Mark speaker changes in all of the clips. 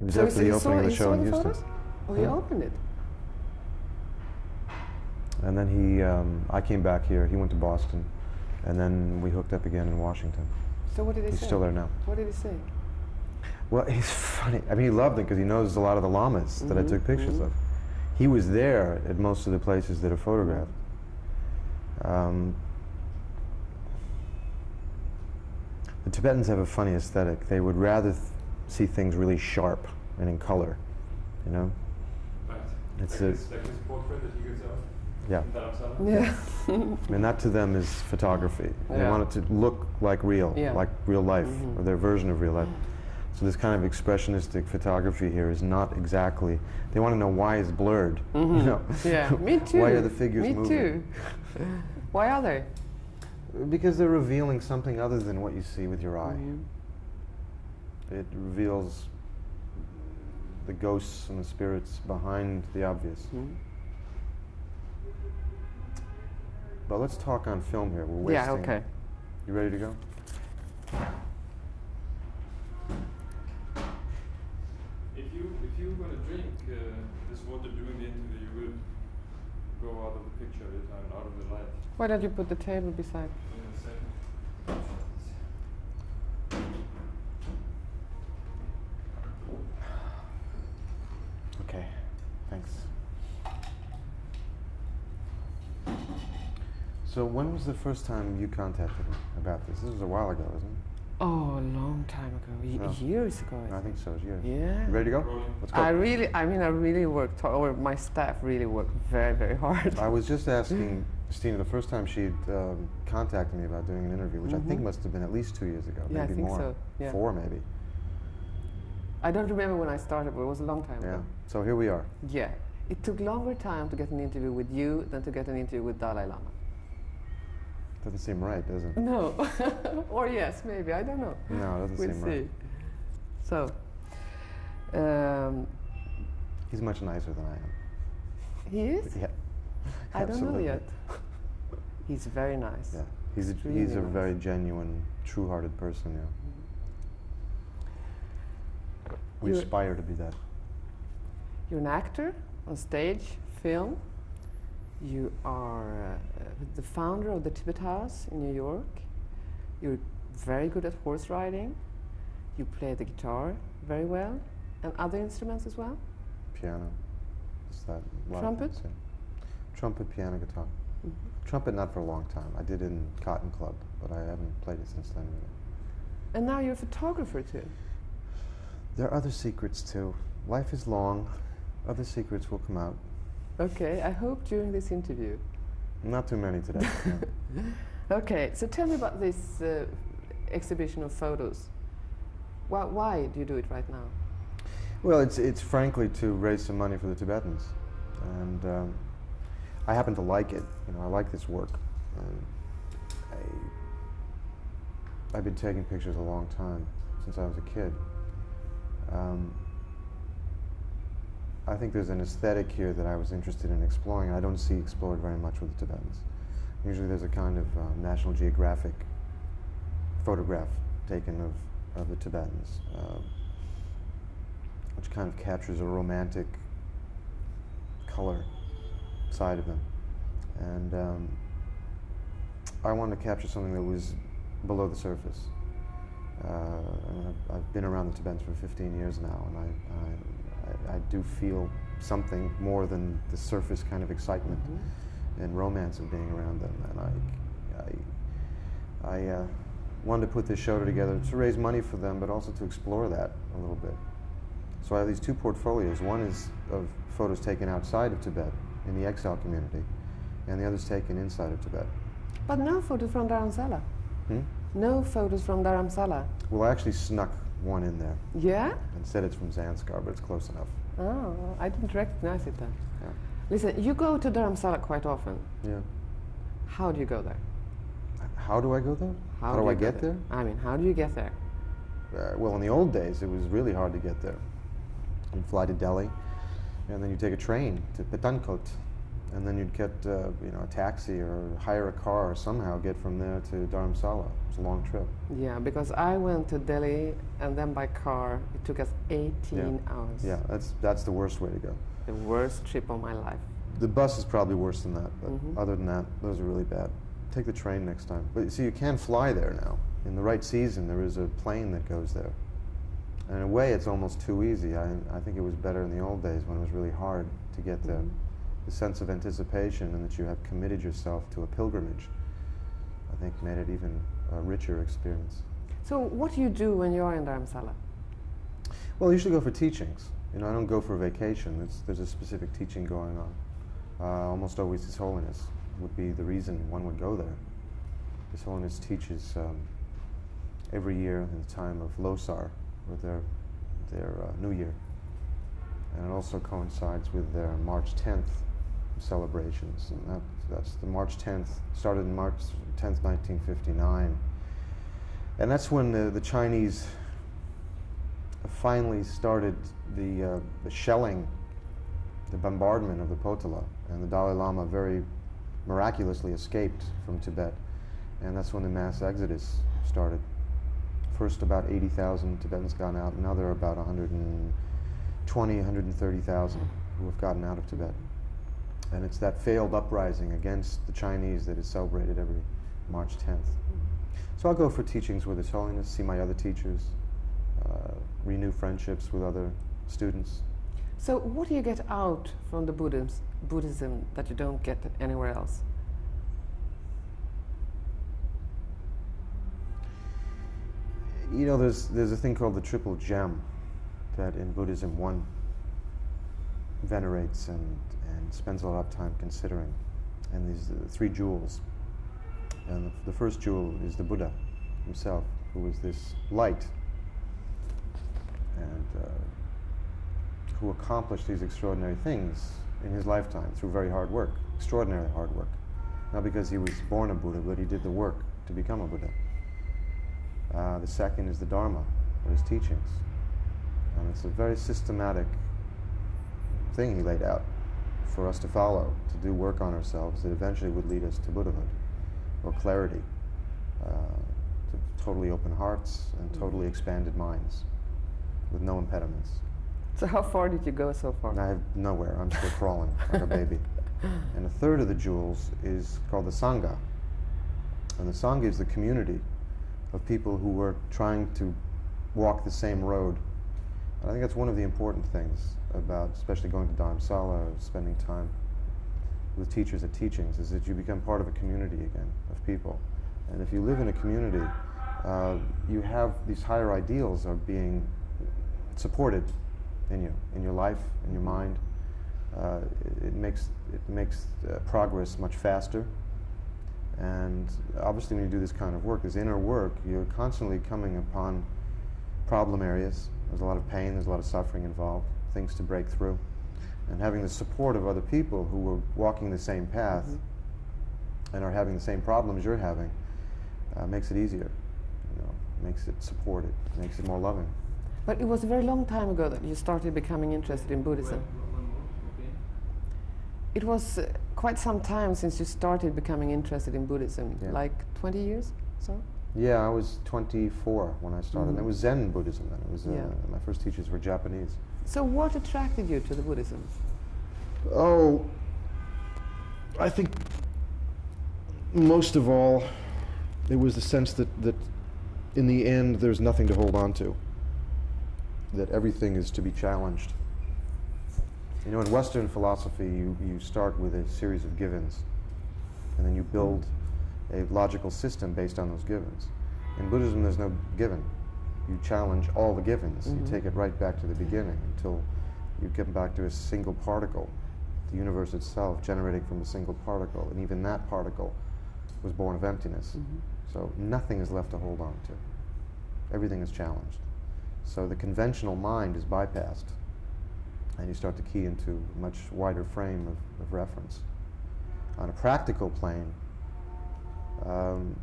Speaker 1: He was
Speaker 2: So
Speaker 1: there for the
Speaker 2: saw-
Speaker 1: opening of the
Speaker 2: he
Speaker 1: show
Speaker 2: saw
Speaker 1: in
Speaker 2: the
Speaker 1: Houston.
Speaker 2: photos? Oh, he
Speaker 1: Yeah.
Speaker 2: opened it.
Speaker 1: And then he, um, I came back here. He went to Boston, and then we hooked up again in Washington.
Speaker 2: So what did he
Speaker 1: He's
Speaker 2: say?
Speaker 1: He's still there now.
Speaker 2: What did he say?
Speaker 1: Well, he's funny. I mean, he loved it because he knows a lot of the lamas that I
Speaker 2: Mhm,
Speaker 1: took pictures
Speaker 2: mhm.
Speaker 1: of. He was there at most of the places that are photographed. Um, the Tibetans have a funny aesthetic. They would rather th- see things really sharp and in color, you know?
Speaker 3: Right.
Speaker 1: It's
Speaker 3: like,
Speaker 1: a-
Speaker 3: this, like this portrait that you guys have
Speaker 1: Yeah.
Speaker 3: in Dharamsala?
Speaker 2: Yeah.
Speaker 1: And that to them is photography. They want it to look like real,
Speaker 2: Yeah.
Speaker 1: like real life,
Speaker 2: Mhm.
Speaker 1: or their version of real life. So this kind of expressionistic photography here is not exactly. They want to know why it's blurred. You
Speaker 2: Mhm.
Speaker 1: know?
Speaker 2: Yeah, me too.
Speaker 1: why are the figures
Speaker 2: Me
Speaker 1: moving?
Speaker 2: too. Why are they?
Speaker 1: Because they're revealing something other than what you see with your eye.
Speaker 2: Mhm.
Speaker 1: It reveals the ghosts and the spirits behind the obvious.
Speaker 2: Mhm.
Speaker 1: But let's talk on film here. We're wasting.
Speaker 2: Yeah, okay.
Speaker 1: You ready to go?
Speaker 3: If you if you were gonna drink uh, this water during the interview, you would go out of the picture every time, out of the light.
Speaker 2: Why don't you put the table beside?
Speaker 3: In a second.
Speaker 1: Okay. Thanks. So when was the first time you contacted me about this? This was a while ago, isn't it?
Speaker 2: Oh, a long time ago. Y-
Speaker 1: Oh.
Speaker 2: Years ago. I
Speaker 1: I think so. Yeah.
Speaker 2: Yeah.
Speaker 1: You ready to go?
Speaker 3: Rolling.
Speaker 1: Let's go.
Speaker 2: I really, I mean, I really worked, hard, or my staff really worked very, very hard.
Speaker 1: I was just asking Stina the first time she'd um, contacted me about doing an interview, which I think
Speaker 2: Mhm.
Speaker 1: must have been at least two years ago,
Speaker 2: Yeah, I
Speaker 1: maybe
Speaker 2: think
Speaker 1: more,
Speaker 2: so, yeah.
Speaker 1: four maybe.
Speaker 2: I don't remember when I started, but it was a long time ago.
Speaker 1: Yeah.
Speaker 2: ago.
Speaker 1: So here we are.
Speaker 2: Yeah. It took longer time to get an interview with you than to get an interview with Dalai Lama.
Speaker 1: Doesn't seem right, does it?
Speaker 2: No. or yes, maybe. I don't know.
Speaker 1: No, it doesn't
Speaker 2: we'll
Speaker 1: seem
Speaker 2: see.
Speaker 1: right.
Speaker 2: So, um,
Speaker 1: He's much nicer than I am.
Speaker 2: he is?
Speaker 1: Yeah.
Speaker 2: I don't know yet. He's very nice.
Speaker 1: Yeah. He's a,
Speaker 2: Extremely
Speaker 1: he's a
Speaker 2: nice.
Speaker 1: very genuine, true-hearted person. Yeah. We
Speaker 2: You're-
Speaker 1: aspire to be that.
Speaker 2: You're an actor on stage, film. You are uh, the founder of the Tibet House in New York. You're very good at horse riding. You play the guitar very well, and other instruments as well.
Speaker 1: Piano. Is that
Speaker 2: Trumpet?
Speaker 1: Trumpet, piano, guitar.
Speaker 2: Mhm.
Speaker 1: Trumpet not for a long time. I did in Cotton Club, but I haven't played it since then. Really.
Speaker 2: And now you're a photographer too.
Speaker 1: There are other secrets too. Life is long. Other secrets will come out.
Speaker 2: Okay, I hope during this interview.
Speaker 1: Not too many today. no.
Speaker 2: Okay, so tell me about this uh, exhibition of photos. Why, why do you do it right now?
Speaker 1: Well, it's it's frankly to raise some money for the Tibetans, and um, I happen to like it. You know, I like this work. Um, I I've been taking pictures a long time since I was a kid. Um, I think there's an aesthetic here that I was interested in exploring. I don't see explored very much with the Tibetans. Usually, there's a kind of uh, National Geographic photograph taken of of the Tibetans. Um, which kind of captures a romantic color side of them. And um, I wanted to capture something that was below the surface. Uh, I've, I've been around the Tibetans for 15 years now, and I, I, I, I do feel something more than the surface kind of excitement and romance of being around them. And I, I, I uh, wanted to put this show together to raise money for them, but also to explore that a little bit. So I have these two portfolios. One is of photos taken outside of Tibet in the exile community, and the other is taken inside of Tibet.
Speaker 2: But no photos from Dharamsala.
Speaker 1: Hmm?
Speaker 2: No photos from Dharamsala.
Speaker 1: Well, I actually snuck one in there
Speaker 2: Yeah?
Speaker 1: and said it's from Zanskar, but it's close enough.
Speaker 2: Oh, I didn't recognize it then.
Speaker 1: Yeah.
Speaker 2: Listen, you go to Dharamsala quite often.
Speaker 1: Yeah.
Speaker 2: How do you go there?
Speaker 1: How do I go there? How, do,
Speaker 2: you
Speaker 1: I get there?
Speaker 2: I mean, how do you get there?
Speaker 1: Uh, well, in the old days, it was really hard to get there. You'd fly to Delhi, and then you take a train to Pathankot, and then you'd get uh, you know a taxi or hire a car or somehow get from there to Dharamsala. It was a long trip.
Speaker 2: Yeah, because I went to Delhi and then by car it took us 18 hours.
Speaker 1: Yeah, that's that's the worst way to go.
Speaker 2: The worst trip of my life.
Speaker 1: The bus is probably worse than that, but
Speaker 2: Mhm.
Speaker 1: other than that, those are really bad. Take the train next time. But see, you can fly there now. In the right season, there is a plane that goes there. And in a way, it's almost too easy. I, I think it was better in the old days when it was really hard to get there.
Speaker 2: Mhm.
Speaker 1: The sense of anticipation and that you have committed yourself to a pilgrimage, I think made it even a richer experience.
Speaker 2: So what do you do when you're in Dharamsala?
Speaker 1: Well, I usually go for teachings. You know, I don't go for a vacation. It's, there's a specific teaching going on. Uh, almost always His Holiness would be the reason one would go there. His Holiness teaches um, every year in the time of Losar, or their, their uh, New Year. And it also coincides with their March 10th celebrations. And that, that's the March 10th, started in March 10th, 1959. And that's when the, the Chinese finally started the, uh, the shelling, the bombardment of the Potala, and the Dalai Lama very miraculously escaped from Tibet. And that's when the mass exodus started. First, about 80,000 Tibetans got out, now there are about 120, 130,000 who have gotten out of Tibet. And it's that failed uprising against the Chinese that is celebrated every March 10th. So I'll go for teachings with His Holiness, see my other teachers, uh, renew friendships with other students.
Speaker 2: So what do you get out from the Buddhism, Buddhism that you don't get anywhere else?
Speaker 1: You know, there's, there's a thing called the triple gem that in Buddhism one venerates and, and spends a lot of time considering. And these are three jewels. And the, the first jewel is the Buddha himself, who was this light and uh, who accomplished these extraordinary things in his lifetime through very hard work, extraordinary hard work. Not because he was born a Buddha, but he did the work to become a Buddha. Uh, the second is the Dharma, or his teachings. And it's a very systematic thing he laid out for us to follow, to do work on ourselves that eventually would lead us to Buddhahood or clarity, uh, to totally open hearts and totally expanded minds with no impediments.
Speaker 2: So how far did you go so far?
Speaker 1: I have nowhere. I'm still crawling like a baby. And a third of the jewels is called the Sangha. And the Sangha is the community of people who were trying to walk the same road. I think that's one of the important things about, especially going to or spending time with teachers at teachings, is that you become part of a community again of people. And if you live in a community, uh, you have these higher ideals are being supported in you, in your life, in your mind. Uh, it, it makes it makes uh, progress much faster. And obviously, when you do this kind of work, this inner work, you're constantly coming upon problem areas. There's a lot of pain. There's a lot of suffering involved. Things to break through, and having the support of other people who are walking the same path
Speaker 2: Mhm.
Speaker 1: and are having the same problems you're having uh, makes it easier. You know, makes it supported, makes it more loving.
Speaker 2: But it was a very long time ago that you started becoming interested in Buddhism.
Speaker 3: One- one more, okay.
Speaker 2: It was uh, quite some time since you started becoming interested in Buddhism,
Speaker 1: Yeah.
Speaker 2: like 20 years, so?
Speaker 1: Yeah, I was 24 when I started.
Speaker 2: Mhm.
Speaker 1: It was Zen Buddhism then. It was uh,
Speaker 2: Yeah.
Speaker 1: my first teachers were Japanese.
Speaker 2: So what attracted you to the Buddhism?
Speaker 1: Oh, I think most of all, it was the sense that, that in the end there's nothing to hold on to, that everything is to be challenged. You know, in Western philosophy, you, you start with a series of givens, and then you build a logical system based on those givens. In Buddhism, there's no given. You challenge all the givens.
Speaker 2: Mhm.
Speaker 1: You take it right back to the beginning until you get back to a single particle, the universe itself generating from a single particle, and even that particle was born of emptiness.
Speaker 2: Mhm.
Speaker 1: So nothing is left to hold on to. Everything is challenged. So the conventional mind is bypassed, and you start to key into a much wider frame of, of reference. On a practical plane, um,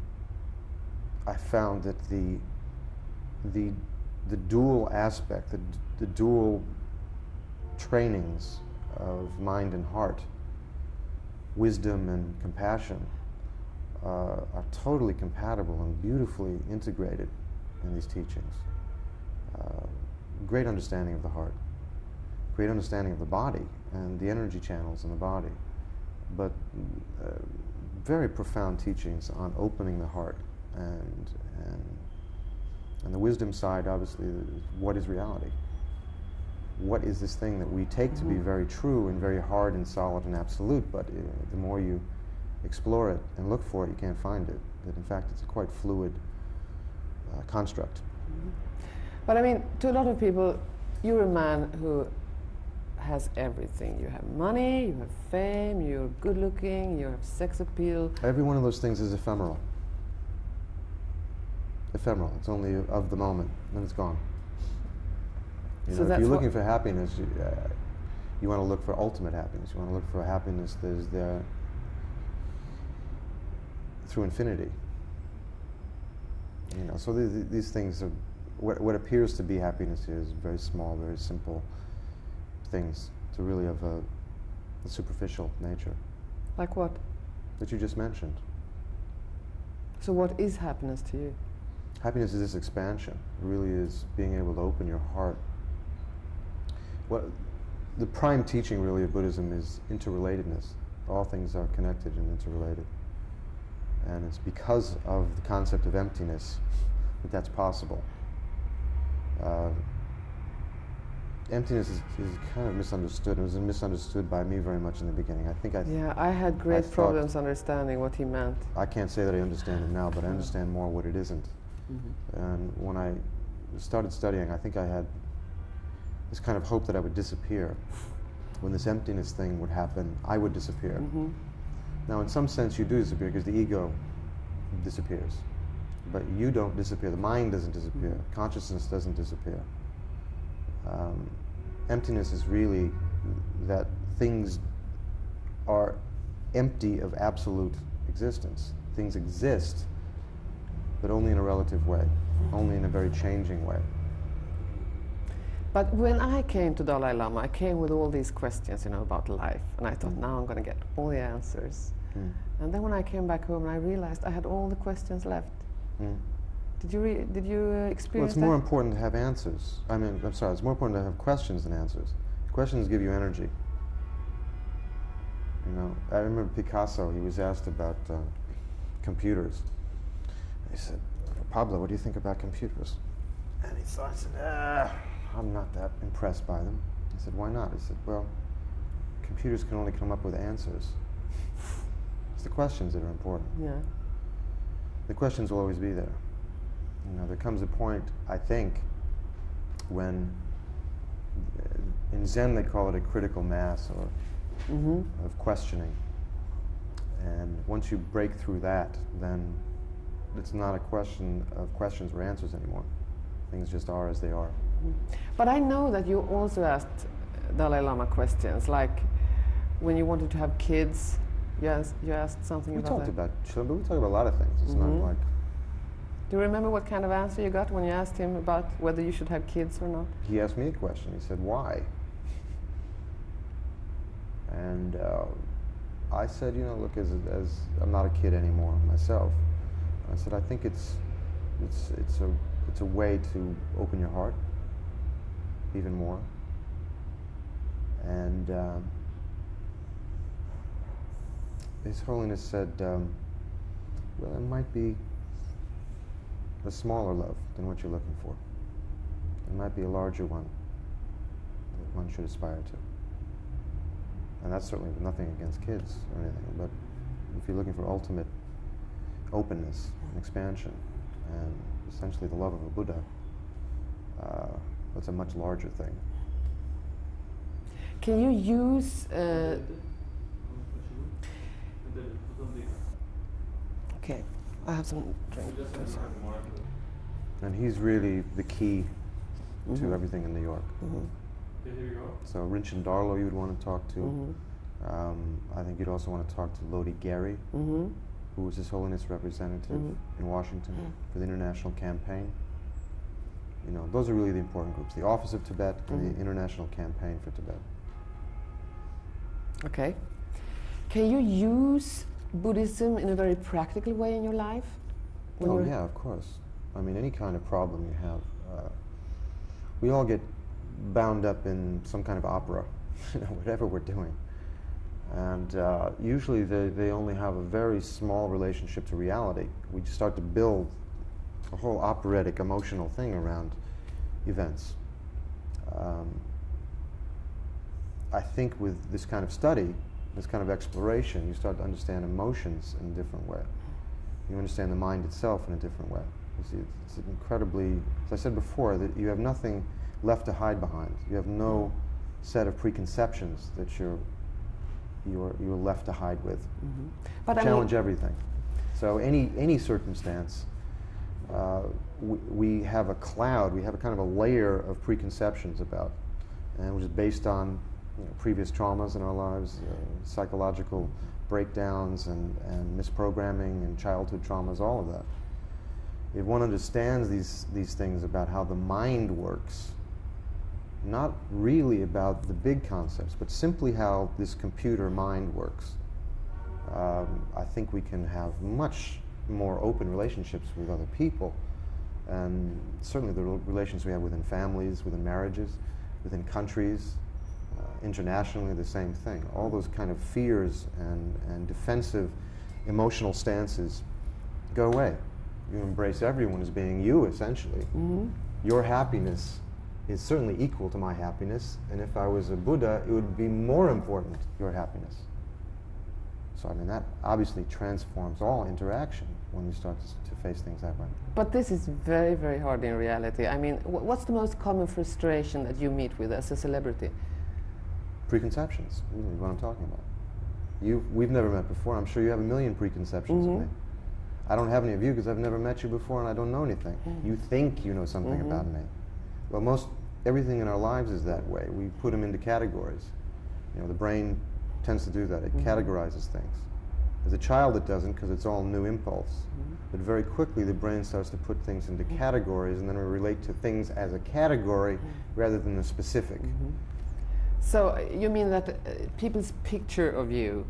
Speaker 1: I found that the the the dual aspect, the, the dual trainings of mind and heart wisdom and compassion uh, are totally compatible and beautifully integrated in these teachings. Uh, great understanding of the heart, great understanding of the body and the energy channels in the body, but uh, very profound teachings on opening the heart and, and, and the wisdom side, obviously, is what is reality? What is this thing that we take to be
Speaker 2: Mhm.
Speaker 1: very true and very hard and solid and absolute, but uh, the more you explore it and look for it, you can't find it. That in fact, it's a quite fluid uh, construct.
Speaker 2: But I mean, to a lot of people, you're a man who has everything. You have money, you have fame, you're good looking, you have sex appeal.
Speaker 1: Every one of those things is ephemeral. Ephemeral. It's only of the moment, then it's gone. You
Speaker 2: So
Speaker 1: know, if you're looking for happiness, you, uh, you want to look for ultimate happiness. You want to look for happiness that is there through infinity. You know, so the, the, these things are what, what appears to be happiness is very small, very simple things. to really of a, a superficial nature
Speaker 2: Like what?
Speaker 1: that you just mentioned.
Speaker 2: So, what is happiness to you?
Speaker 1: Happiness is this expansion. It really is being able to open your heart. What the prime teaching really of Buddhism is interrelatedness. All things are connected and interrelated. And it's because of the concept of emptiness that that's possible. Uh, emptiness is, is kind of misunderstood. It was misunderstood by me very much in the beginning. I think I,
Speaker 2: Yeah, I had great
Speaker 1: thought-
Speaker 2: problems understanding what he meant.
Speaker 1: I can't say that I understand it now, but I understand more what it isn't. And when I started studying, I think I had this kind of hope that I would disappear. When this emptiness thing would happen, I would disappear.
Speaker 2: Mhm.
Speaker 1: Now, in some sense, you do disappear because the ego disappears. But you don't disappear. The mind doesn't disappear.
Speaker 2: Mhm.
Speaker 1: Consciousness doesn't disappear. Um, emptiness is really that things are empty of absolute existence. Things exist, but only in a relative way, only in a very changing way.
Speaker 2: But when I came to Dalai Lama, I came with all these questions, you know, about life, and I thought,
Speaker 1: Mm.
Speaker 2: now I'm going to get all the answers.
Speaker 1: Mm.
Speaker 2: And then when I came back home, I realized I had all the questions left.
Speaker 1: Mm.
Speaker 2: Did you re- did you uh,
Speaker 1: Well,
Speaker 2: experience
Speaker 1: it's more important to have answers. I mean, I'm sorry, it's more important to have questions than answers. Questions give you energy. You know, I remember Picasso, he was asked about uh, computers. He said, Pablo, what do you think about computers? And he thought, he said, ah, I'm not that impressed by them. I said, why not? He said, well, computers can only come up with answers. It's the questions that are important
Speaker 2: Yeah.
Speaker 1: the questions will always be there. You know, there comes a point, I think, when uh, in Zen they call it a critical mass or
Speaker 2: Mm-hmm.
Speaker 1: of questioning. And once you break through that, then it's not a question of questions or answers anymore. Things just are as they are.
Speaker 2: But I know that you also asked Dalai Lama questions, like when you wanted to have kids. You asked, you asked something
Speaker 1: We
Speaker 2: about
Speaker 1: talked
Speaker 2: that.
Speaker 1: about children, but we talked about a lot of things. It's
Speaker 2: Mhm.
Speaker 1: not like
Speaker 2: Do you remember what kind of answer you got when you asked him about whether you should have kids or not?
Speaker 1: he asked me a question. He said, "Why?" And uh, I said, "You know, look, as, as I'm not a kid anymore myself, I said I think it's it's it's a it's a way to open your heart even more." And um, His Holiness said, um, "Well, it might be a smaller love than what you're looking for." It might be a larger one that one should aspire to. And that's certainly nothing against kids or anything, but if you're looking for ultimate openness and expansion and essentially the love of a Buddha, uh, that's a much larger thing.
Speaker 2: Can you use? Uh, okay, I have some drink.
Speaker 1: And he's really the key
Speaker 2: Mhm.
Speaker 1: to everything in New York.
Speaker 2: Mhm.
Speaker 3: Okay, here we go.
Speaker 1: So Rinchen Dharlo you'd want to talk to.
Speaker 2: Mhm.
Speaker 1: Um, I think you'd also want to talk to Lodi Gyari,
Speaker 2: Mhm.
Speaker 1: who was His Holiness representative
Speaker 2: Mhm.
Speaker 1: in Washington
Speaker 2: Mm.
Speaker 1: for the international campaign. You know, those are really the important groups: the Office of Tibet and the International Campaign for Tibet.
Speaker 2: Okay. Can you use Buddhism in a very practical way in your life?
Speaker 1: Oh yeah, of course. I mean, any kind of problem you have, uh, we all get bound up in some kind of opera, you know, whatever we're doing. And uh, usually they, they only have a very small relationship to reality. We just start to build a whole operatic emotional thing around events. Um, I think with this kind of study, this kind of exploration, you start to understand emotions in a different way. You understand the mind itself in a different way. You see, it's, it's incredibly, as I said before, that you have nothing left to hide behind. You have no set of preconceptions that you're you're you're left to hide with.
Speaker 2: Mhm. But I
Speaker 1: Challenge
Speaker 2: mean,
Speaker 1: everything. So any any circumstance, uh, we, we have a cloud. We have a kind of a layer of preconceptions about, and which is based on you know, previous traumas in our lives, uh, psychological breakdowns, and and misprogramming, and childhood traumas. All of that. If one understands these these things about how the mind works, not really about the big concepts, but simply how this computer mind works. Um, I think we can have much more open relationships with other people, and certainly the relations we have within families, within marriages, within countries, internationally, the same thing. All those kind of fears and, and defensive emotional stances go away. You embrace everyone as being you, essentially
Speaker 2: mhm.
Speaker 1: your happiness is certainly equal to my happiness, and if I was a Buddha, it would be more important, your happiness. So, I mean, that obviously transforms all interaction when you start to, to face things that way.
Speaker 2: But this is very, very hard in reality. I mean, wh- what's the most common frustration that you meet with as a celebrity?
Speaker 1: Preconceptions, really, what I'm talking about. You, we've never met before. I'm sure you have a million preconceptions
Speaker 2: Mhm.
Speaker 1: of me. I don't have any of you because I've never met you before and I don't know anything.
Speaker 2: Mhm.
Speaker 1: You think you know something
Speaker 2: Mhm.
Speaker 1: about me. Well, most everything in our lives is that way. We put them into categories. You know, the brain tends to do that. It
Speaker 2: Mhm.
Speaker 1: categorizes things. As a child, it doesn't because it's all new impulse.
Speaker 2: Mhm.
Speaker 1: But very quickly, the brain starts to put things into categories, and then we relate to things as a category rather than the specific.
Speaker 2: So uh, you mean that uh, people's picture of you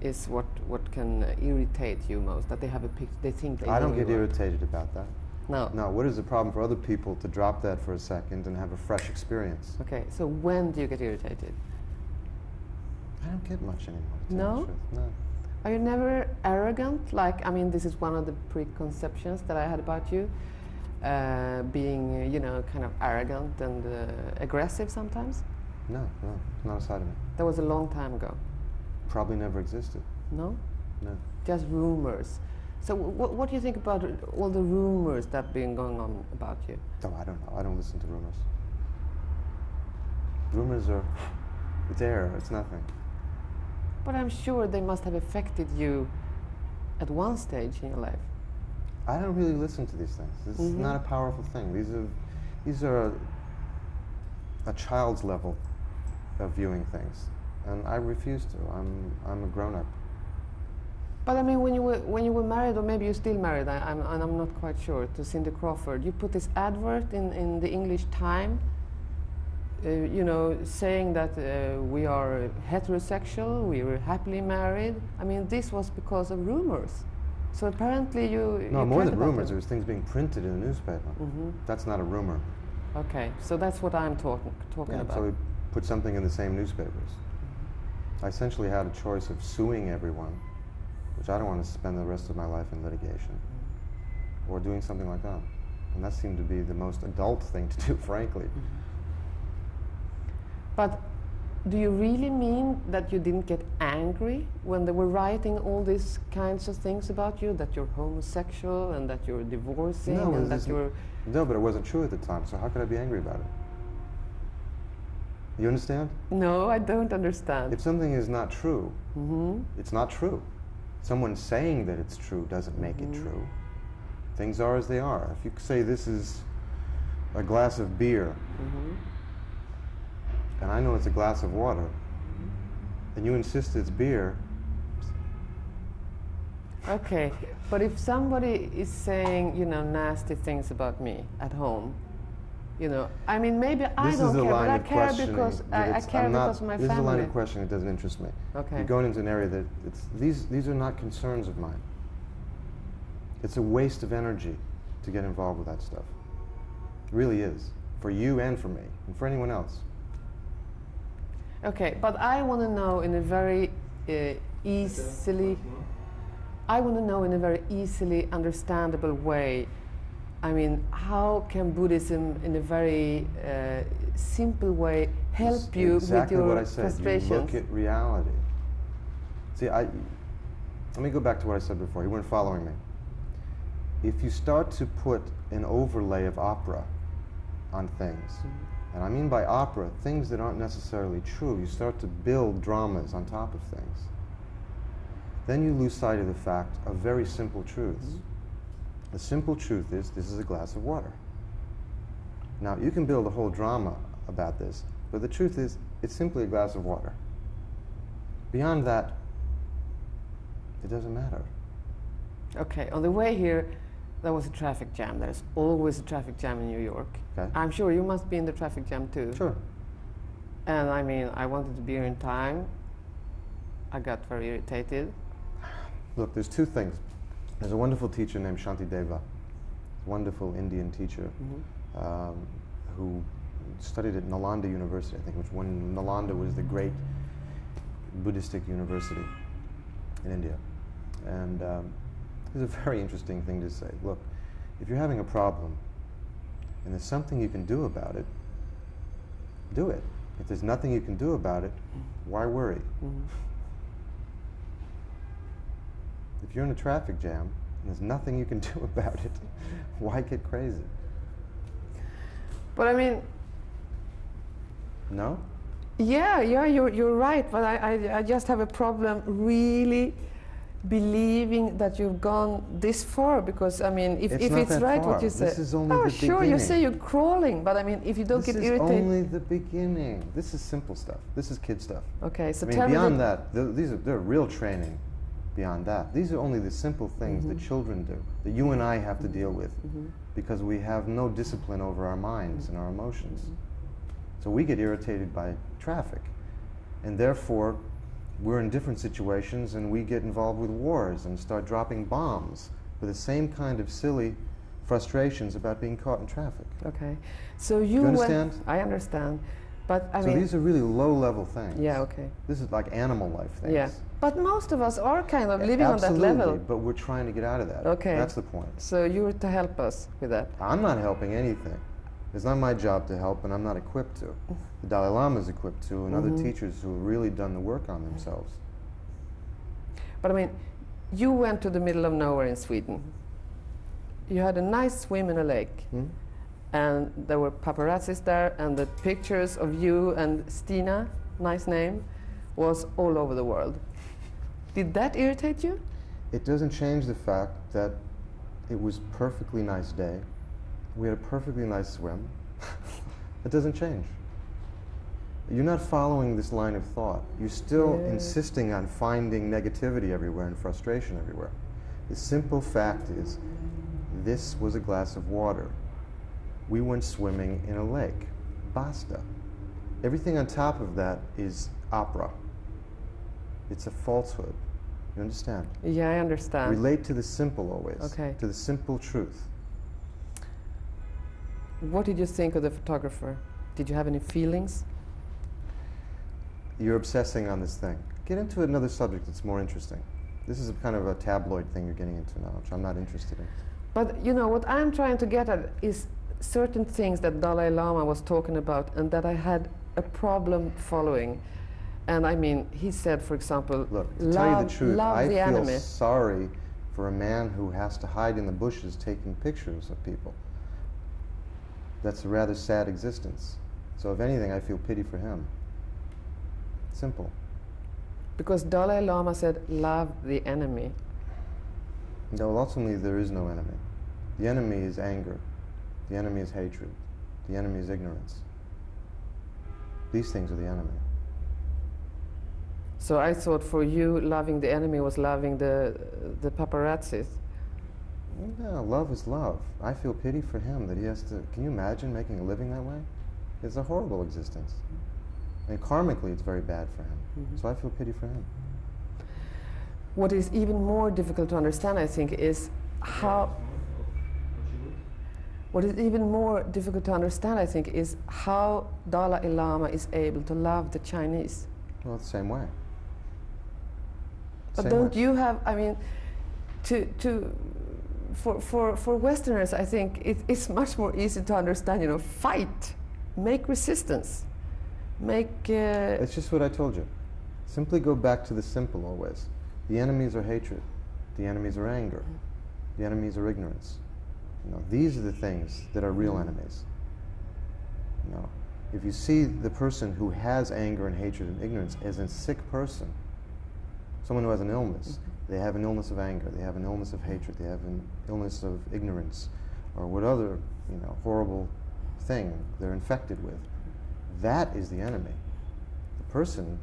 Speaker 2: is what what can uh, irritate you most? That they have a picture, they think they
Speaker 1: I don't get irritated about that.
Speaker 2: No.
Speaker 1: No, what is the problem for other people to drop that for a second and have a fresh experience?
Speaker 2: Okay. So when do you get irritated?
Speaker 1: I don't get much anymore. to tell you the
Speaker 2: No?
Speaker 1: No.
Speaker 2: Are you never arrogant? Like, I mean, this is one of the preconceptions that I had about you, uh, being, you know, kind of arrogant and uh, aggressive sometimes.
Speaker 1: No, no, not a side of me.
Speaker 2: That was a long time ago.
Speaker 1: Probably never existed.
Speaker 2: No,
Speaker 1: No.
Speaker 2: just rumors. So, wh- what do you think about all the rumors that have been going on about you?
Speaker 1: No, I don't know. I don't listen to rumors. Rumors are, it's air, it's nothing.
Speaker 2: But I'm sure they must have affected you at one stage in your life.
Speaker 1: I don't really listen to these things. This is
Speaker 2: Mhm.
Speaker 1: not a powerful thing. These are, these are a, a child's level of viewing things, and I refuse to. I'm, I'm a grown-up.
Speaker 2: But I mean, when you were when you were married, or maybe you're still married, I, I'm, and I'm not quite sure, to Cindy Crawford, you put this advert in, in the English Time, uh, you know, saying that uh, we are heterosexual, we were happily married. I mean, this was because of rumors. So apparently you.
Speaker 1: No,
Speaker 2: you
Speaker 1: more than rumors.
Speaker 2: it.
Speaker 1: There was things being printed in the newspaper.
Speaker 2: hmm
Speaker 1: That's not a rumor.
Speaker 2: Okay, so that's what I'm talking talking
Speaker 1: Yeah,
Speaker 2: about.
Speaker 1: so put something in the same newspapers. I essentially had a choice of suing everyone, which I don't want to spend the rest of my life in litigation, or doing something like that. And that seemed to be the most adult thing to do, frankly. Mm-hmm.
Speaker 2: But do you really mean that you didn't get angry when they were writing all these kinds of things about you? That you're homosexual and that you're divorcing
Speaker 1: No,
Speaker 2: and that you're.
Speaker 1: No, but it wasn't true at the time, so how could I be angry about it? You understand?
Speaker 2: No, I don't understand.
Speaker 1: If something is not true,
Speaker 2: hmm
Speaker 1: it's not true. Someone saying that it's true doesn't make it
Speaker 2: Mhm.
Speaker 1: true. Things are as they are. If you say this is a glass of beer,
Speaker 2: hmm
Speaker 1: and I know it's a glass of water, and you insist it's beer,
Speaker 2: Okay, but if somebody is saying, you know, nasty things about me at home, You know, I mean, maybe I
Speaker 1: this
Speaker 2: don't care, but I care because I, I care
Speaker 1: I'm not-
Speaker 2: because of my
Speaker 1: this
Speaker 2: family.
Speaker 1: is a line of questioning that doesn't interest me.
Speaker 2: Okay.
Speaker 1: You're going into an area that it's, these, these are not concerns of mine. It's a waste of energy to get involved with that stuff. It really is. For you and for me, and for anyone else.
Speaker 2: Okay, but I want to know in a very uh, easily. I want to know in a very easily understandable way. I mean, how can Buddhism, in a very uh, simple way, help
Speaker 1: It's
Speaker 2: you
Speaker 1: exactly
Speaker 2: with your
Speaker 1: what I said.
Speaker 2: frustrations?
Speaker 1: You look at reality. See, I, let me go back to what I said before. You weren't following me. If you start to put an overlay of opera on things,
Speaker 2: Mm-hmm.
Speaker 1: and I mean by opera, things that aren't necessarily true, you start to build dramas on top of things, then you lose sight of the fact of very simple truths.
Speaker 2: Mm-hmm.
Speaker 1: The simple truth is this is a glass of water. Now, you can build a whole drama about this, but the truth is it's simply a glass of water. Beyond that, it doesn't matter.
Speaker 2: Okay, on the way here, there was a traffic jam. There's always a traffic jam in New York.
Speaker 1: Okay.
Speaker 2: I'm sure you must be in the traffic jam too.
Speaker 1: Sure.
Speaker 2: And I mean, I wanted to be here in time. I got very irritated.
Speaker 1: Look, there's two things. There's a wonderful teacher named Shanti Deva, wonderful Indian teacher
Speaker 2: Mhm.
Speaker 1: um, who studied at Nalanda University, I think, which when Nalanda was the great Buddhistic university in India. And um, it's a very interesting thing to say. Look, if you're having a problem and there's something you can do about it, do it. If there's nothing you can do about it, why worry?
Speaker 2: Mhm.
Speaker 1: If you're in a traffic jam and there's nothing you can do about it, why get crazy?
Speaker 2: But I mean,
Speaker 1: No?
Speaker 2: Yeah, yeah, you're, you're right. But I, I, I just have a problem really believing that you've gone this far because I mean, if,
Speaker 1: It's
Speaker 2: if it's right
Speaker 1: far.
Speaker 2: what you say,
Speaker 1: This is only
Speaker 2: oh sure, you say you're crawling, but I mean, if you don't
Speaker 1: this
Speaker 2: get
Speaker 1: is
Speaker 2: irritated,
Speaker 1: only the beginning. This is simple stuff. This is kid stuff.
Speaker 2: okay. So
Speaker 1: I mean,
Speaker 2: tell
Speaker 1: beyond that, th- these are they're real training. Beyond that, these are only the simple things that
Speaker 2: Mhm.
Speaker 1: children do that you and I have to deal with
Speaker 2: Mhm.
Speaker 1: because we have no discipline over our minds and our emotions. So we get irritated by traffic, and therefore we're in different situations and we get involved with wars and start dropping bombs with the same kind of silly frustrations about being caught in traffic.
Speaker 2: Okay, so you,
Speaker 1: you
Speaker 2: went-
Speaker 1: understand?
Speaker 2: I understand, but I
Speaker 1: so
Speaker 2: mean,
Speaker 1: these are really low-level things.
Speaker 2: yeah, okay,
Speaker 1: This is like animal life things.
Speaker 2: yeah. But most of us are kind of living on that
Speaker 1: Absolutely,
Speaker 2: level.
Speaker 1: but we're trying to get out of that.
Speaker 2: Okay.
Speaker 1: That's the point.
Speaker 2: So you're to help us with that.
Speaker 1: I'm not helping anything. It's not my job to help, and I'm not equipped to. The Dalai Lama is equipped to, and other
Speaker 2: Mhm.
Speaker 1: teachers who have really done the work on themselves.
Speaker 2: But I mean, you went to the middle of nowhere in Sweden. You had a nice swim in a lake,
Speaker 1: Hmm?
Speaker 2: and there were paparazzis there, and the pictures of you and Stina, nice name, was all over the world. Did that irritate you?
Speaker 1: It doesn't change the fact that it was perfectly nice day. We had a perfectly nice swim. it doesn't change. You're not following this line of thought. You're still
Speaker 2: Yeah.
Speaker 1: insisting on finding negativity everywhere and frustration everywhere. The simple fact is, this was a glass of water. We went swimming in a lake. Basta. Everything on top of that is opera. It's a falsehood. You understand?
Speaker 2: Yeah, I understand.
Speaker 1: Relate to the simple always.
Speaker 2: Okay.
Speaker 1: To the simple truth.
Speaker 2: what did you think of the photographer? Did you have any feelings?
Speaker 1: You're obsessing on this thing. Get into another subject that's more interesting. This is a kind of a tabloid thing you're getting into now, which I'm not interested in.
Speaker 2: But you know what I'm trying to get at is certain things that Dalai Lama was talking about, and that I had a problem following. And I mean, he said, for example,
Speaker 1: Look, to
Speaker 2: love,
Speaker 1: tell you the truth, I
Speaker 2: the
Speaker 1: feel
Speaker 2: enemy.
Speaker 1: sorry for a man who has to hide in the bushes taking pictures of people. That's a rather sad existence. So, if anything, I feel pity for him. Simple.
Speaker 2: Because Dalai Lama said, love the enemy.
Speaker 1: No, ultimately, there is no enemy. The enemy is anger. The enemy is hatred. The enemy is ignorance. These things are the enemy.
Speaker 2: So I thought for you, loving the enemy was loving the, the paparazzis.
Speaker 1: No, love is love. I feel pity for him that he has to. Can you imagine making a living that way? It's a horrible existence. And karmically, it's very bad for him.
Speaker 2: Mhm.
Speaker 1: So I feel pity for him.
Speaker 2: What is even more difficult to understand, I think, is how. What is even more difficult to understand, I think, is how Dalai Lama is able to love the Chinese.
Speaker 1: Well, the same way.
Speaker 2: But
Speaker 1: Same
Speaker 2: don't you have? I mean, to to for for for Westerners, I think it, it's much more easy to understand. You know, fight, make resistance, make. Uh,
Speaker 1: It's just what I told you. Simply go back to the simple always. The enemies are hatred. The enemies are anger. The enemies are ignorance. You know, these are the things that are real enemies. You know, if you see the person who has anger and hatred and ignorance as a sick person, someone who has an illness, mm-hmm. they have an illness of anger, they have an illness of hatred, they have an illness of ignorance, or what other, you know, horrible thing they're infected with. That is the enemy. The person,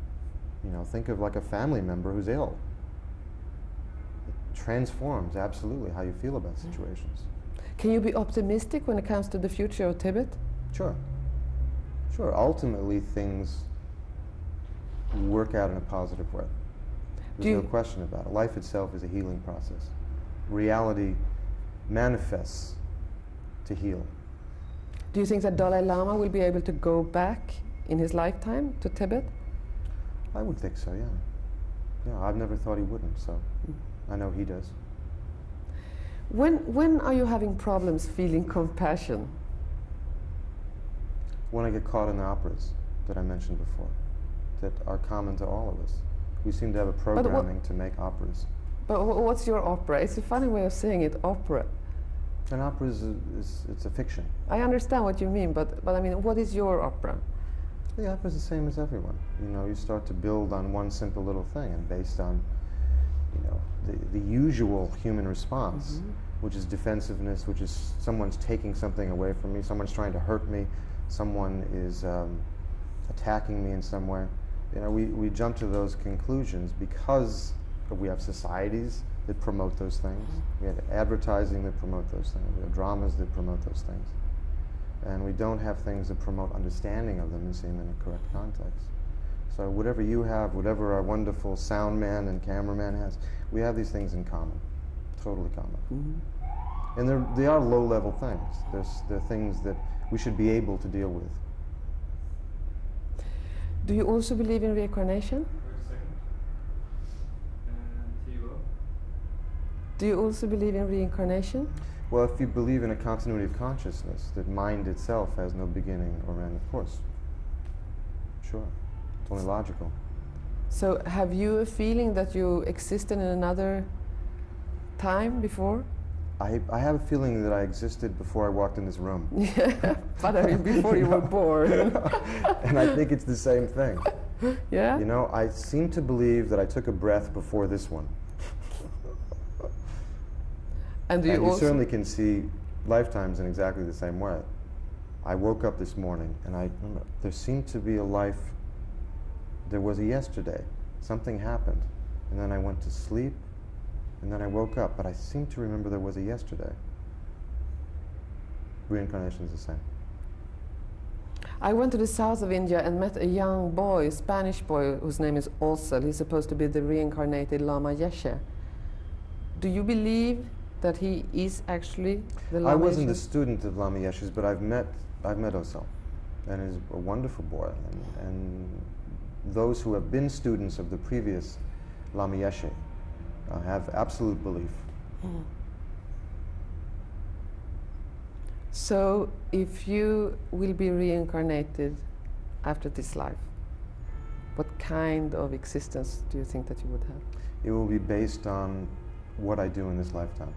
Speaker 1: you know, think of like a family member who's ill. It transforms absolutely how you feel about mm-hmm. situations.
Speaker 2: can you be optimistic when it comes to the future of Tibet?
Speaker 1: Sure. Sure. Ultimately, things work out in a positive way.
Speaker 2: Do
Speaker 1: There's no question about it. Life itself is a healing process. Reality manifests to heal.
Speaker 2: Do you think that Dalai Lama will be able to go back in his lifetime to Tibet?
Speaker 1: I would think so, yeah. Yeah, I've never thought he wouldn't, so I know he does.
Speaker 2: When when are you having problems feeling compassion?
Speaker 1: When I get caught in the operas that I mentioned before, that are common to all of us. We seem to have a programming to make operas.
Speaker 2: But what's your opera? It's a funny way of saying it, opera.
Speaker 1: An opera is, a, is it's a fiction.
Speaker 2: I understand what you mean, but but I mean, what is your opera?
Speaker 1: The opera's the same as everyone. You know, you start to build on one simple little thing, and based on, you know, the, the usual human response, which is defensiveness, which is someone's taking something away from me, someone's trying to hurt me, someone is um, attacking me in some way. You know, we, we jump to those conclusions because we have societies that promote those things. Mm-hmm. We have advertising that promote those things. We have dramas that promote those things and we don't have things that promote understanding of them and see them in a correct context. So whatever you have, whatever our wonderful sound man and cameraman has, we have these things in common, totally common. Mm-hmm. And they're, they are low-level things. There's, they're things that we should be able to deal with.
Speaker 2: Do you also believe in reincarnation?
Speaker 3: Wait a second. And Tivo.
Speaker 2: Do you also believe in reincarnation?
Speaker 1: Well, if you believe in a continuity of consciousness, that mind itself has no beginning or end, of course. Sure. It's only logical.
Speaker 2: So, have you a feeling that you existed in another time before?
Speaker 1: I, I have a feeling that I existed before I walked in this room.
Speaker 2: Yeah, but I mean, before you were born.
Speaker 1: and I think it's the same thing.
Speaker 2: yeah.
Speaker 1: You know, I seem to believe that I took a breath before this one.
Speaker 2: and you
Speaker 1: and you certainly can see lifetimes in exactly the same way. I woke up this morning and I remember there seemed to be a life, there was a yesterday. Something happened. And then I went to sleep and then I woke up, but I seem to remember there was a yesterday. Reincarnation is the same.
Speaker 2: I went to the south of India and met a young boy, a Spanish boy, whose name is Osel. He's supposed to be the reincarnated Lama Yeshe. Do you believe that he is actually the Lama
Speaker 1: I wasn't
Speaker 2: Yeshe?
Speaker 1: a student of Lama Yeshe's, but I've met I've met Osel, and he's a wonderful boy. And, and those who have been students of the previous Lama Yeshe uh, have absolute belief.
Speaker 2: So, if you will be reincarnated after this life, what kind of existence do you think that you would have?
Speaker 1: It will be based on what I do in this lifetime.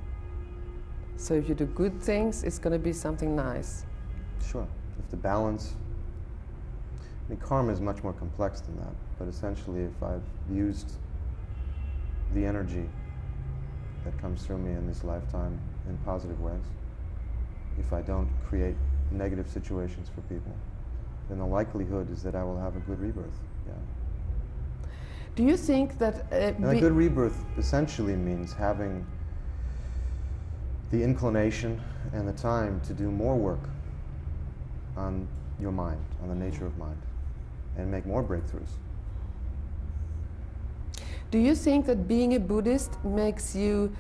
Speaker 2: So, if you do good things, it's going to be something nice.
Speaker 1: Sure. If the balance, I mean, karma is much more complex than that. But essentially, if I've used the energy that comes through me in this lifetime in positive ways, if I don't create negative situations for people, then the likelihood is that I will have a good rebirth. Yeah.
Speaker 2: Do you think that uh,
Speaker 1: And a good rebirth essentially means having the inclination and the time to do more work on your mind, on the nature of mind, and make more breakthroughs.
Speaker 2: Do you think that being a Buddhist makes you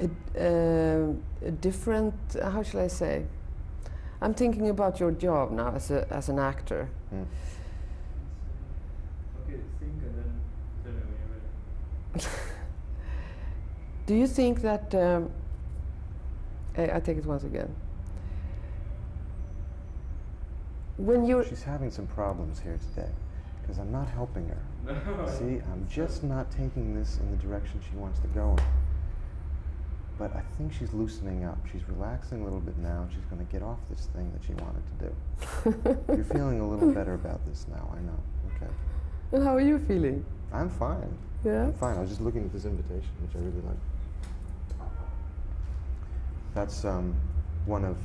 Speaker 2: a, uh, a different, uh, how shall I say? I'm thinking about your job now as, a, as an actor.
Speaker 1: Mm.
Speaker 3: Okay, think and then tell me when you're ready.
Speaker 2: Do you think that, um, I, I take it once again. When you're,
Speaker 1: She's having some problems here today because I'm not helping her.
Speaker 3: No.
Speaker 1: See, I'm just not taking this in the direction she wants to go in. But I think she's loosening up. She's relaxing a little bit now. and She's going to get off this thing that she wanted to do. You're feeling a little better about this now, I know. Okay.
Speaker 2: and how are you feeling?
Speaker 1: I'm fine.
Speaker 2: Yeah?
Speaker 1: I'm fine. I was just looking at this invitation, which I really like. That's um, one of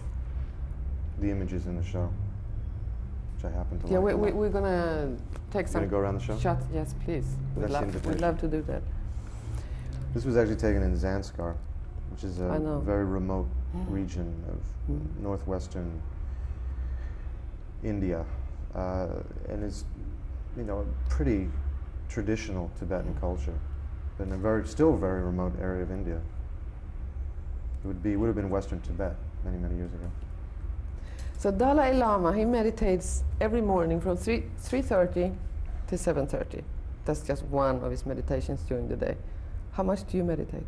Speaker 1: the images in the show, which I happen to
Speaker 2: Yeah,
Speaker 1: like.
Speaker 2: we, we, we're gonna take some
Speaker 1: gonna go around the show?
Speaker 2: shots. Yes, please. We'd
Speaker 1: That's
Speaker 2: love, we'd love to do that.
Speaker 1: This was actually taken in Zanskar, which is a very remote region of
Speaker 2: Mm.
Speaker 1: northwestern India, uh, and is, you know, a pretty traditional Tibetan culture, but in a very, still very remote area of India. It would be, would have been Western Tibet many, many years ago.
Speaker 2: So Dalai Lama, he meditates every morning from 3, 3.30 to 7.30. That's just one of his meditations during the day. How much do you meditate?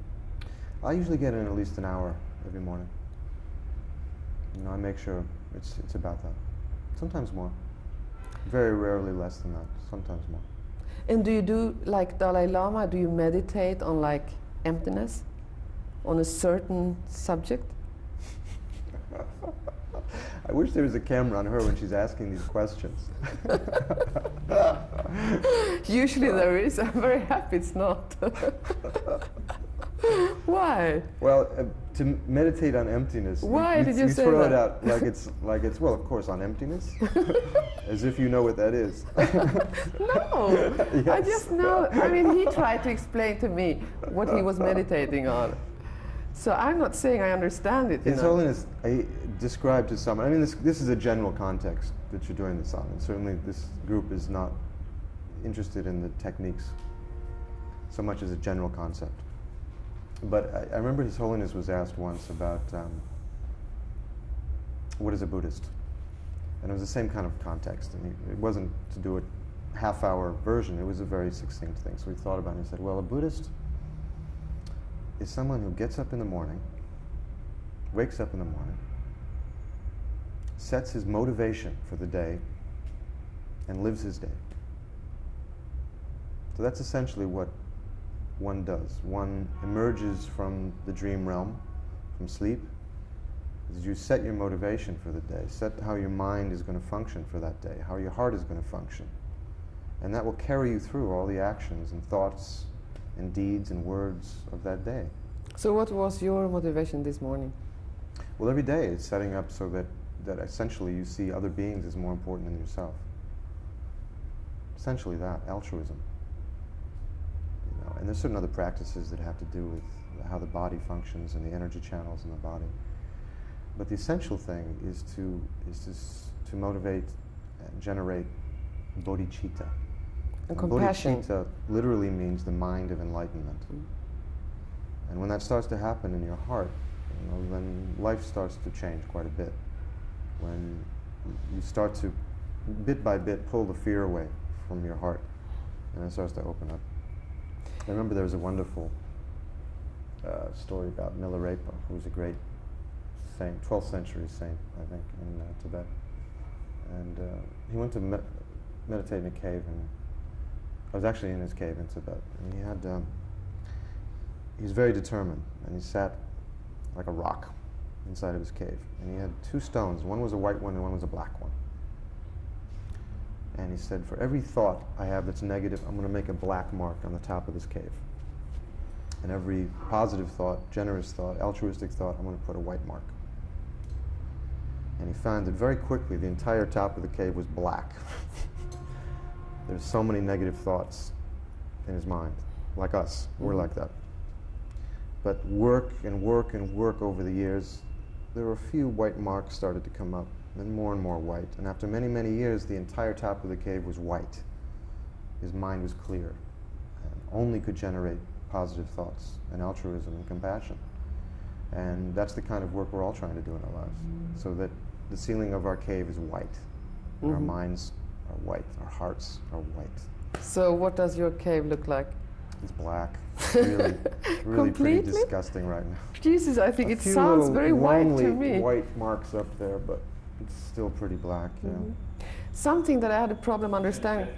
Speaker 1: I usually get in at least an hour every morning. You know, I make sure it's, it's about that. Sometimes more. Very rarely less than that, sometimes more.
Speaker 2: And do you do like Dalai Lama? Do you meditate on like emptiness, on a certain subject?
Speaker 1: I wish there was a camera on her when she's asking these questions.
Speaker 2: Usually there is. I'm very happy it's not. Why?
Speaker 1: well, uh, to meditate on emptiness.
Speaker 2: Why did you say
Speaker 1: throw it out like it's like it's well, of course, on emptiness, as if you know what that is.
Speaker 2: No, I just know. I mean, he tried to explain to me what he was meditating on. So I'm not saying I understand it.
Speaker 1: His. Holiness I described to someone. I mean, this, this is a general context that you're doing this on, and certainly this group is not interested in the techniques so much as a general concept. But I, I remember His Holiness was asked once about um, what is a Buddhist, and it was the same kind of context. And he, it wasn't to do a half-hour version; it was a very succinct thing. So he thought about it. and He said, "Well, a Buddhist." Is someone who gets up in the morning, wakes up in the morning, sets his motivation for the day, and lives his day. So that's essentially what one does. One emerges from the dream realm, from sleep, is you set your motivation for the day, set how your mind is going to function for that day, how your heart is going to function. And that will carry you through all the actions and thoughts and deeds and words of that day.
Speaker 2: So what was your motivation this morning?
Speaker 1: Well, every day it's setting up so that, that essentially you see other beings as more important than yourself. Essentially that, altruism. You know, and there's certain other practices that have to do with how the body functions and the energy channels in the body. But the essential thing is to, is to, s- to motivate and generate bodhicitta.
Speaker 2: And compassion.
Speaker 1: Bodhicitta literally means the mind of enlightenment.
Speaker 2: Mm.
Speaker 1: And when that starts to happen in your heart, you know, then life starts to change quite a bit. When you start to, bit by bit, pull the fear away from your heart, and it starts to open up. I remember there was a wonderful uh, story about Milarepa, who was a great saint, 12th century saint, I think, in uh, Tibet. And uh, he went to me- meditate in a cave, and I was actually in his cave in Tibet. And he had, um, he was very determined, and he sat like a rock inside of his cave. And he had two stones. One was a white one, and one was a black one. And he said, for every thought I have that's negative, I'm going to make a black mark on the top of this cave. And every positive thought, generous thought, altruistic thought, I'm going to put a white mark. And he found that very quickly the entire top of the cave was black. There's so many negative thoughts in his mind, like us. We're
Speaker 2: Mhm.
Speaker 1: like that. But work and work and work over the years, there were a few white marks started to come up, and more and more white. And after many, many years, the entire top of the cave was white. His mind was clear, and only could generate positive thoughts and altruism and compassion. And that's the kind of work we're all trying to do in our lives, so that the ceiling of our cave is white, and our
Speaker 2: Mhm.
Speaker 1: minds are white, our hearts are white.
Speaker 2: So, what does your cave look like?
Speaker 1: It's black. Really, really pretty disgusting right now.
Speaker 2: Jesus, I think
Speaker 1: A
Speaker 2: it
Speaker 1: few
Speaker 2: sounds very white to
Speaker 1: lonely
Speaker 2: me.
Speaker 1: White marks up there, but it's still pretty black. Yeah.
Speaker 2: Mhm. Something that I had a problem understanding.
Speaker 3: can-